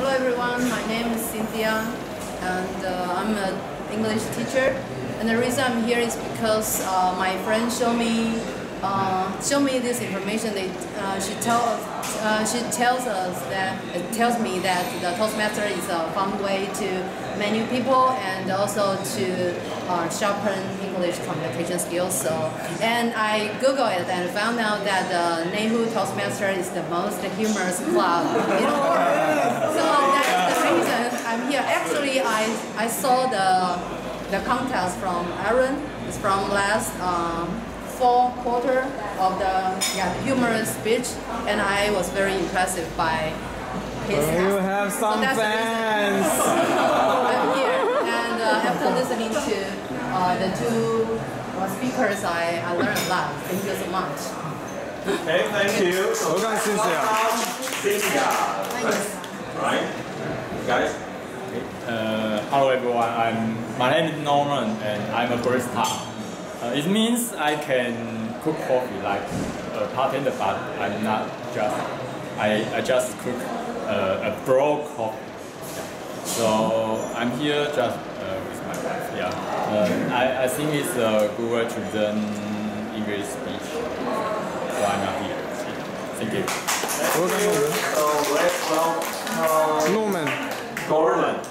Hello everyone, my name is Cynthia and uh, I'm an English teacher. And the reason I'm here is because uh, my friend showed me uh, show me this information. They, uh, she tells uh, she tells us that it tells me that the Toastmaster is a fun way to meet new people and also to uh, sharpen English communication skills. So, and I googled it and found out that the Neihu Toastmaster is the most humorous club I I saw the the contest from Aaron. It's from last. Um, four quarter of the yeah humorous speech, and I was very impressed by his. You have some so fans. I'm here, and uh, after listening to uh, the two uh, speakers, I, I learned a lot. Thank you so much. Okay, thank you. Welcome, Cynthia. Cynthia. Right, guys. Uh, hello everyone, I'm, my name is Norman and I'm a barista. Uh, it means I can cook coffee like a bartender, but I'm not just, I, I just cook uh, a bro coffee. So I'm here just uh, with my wife, yeah. Uh, I, I think it's a good way to learn English speech. So I'm not here. Thank you. Welcome, So let's welcome Norman. Norman.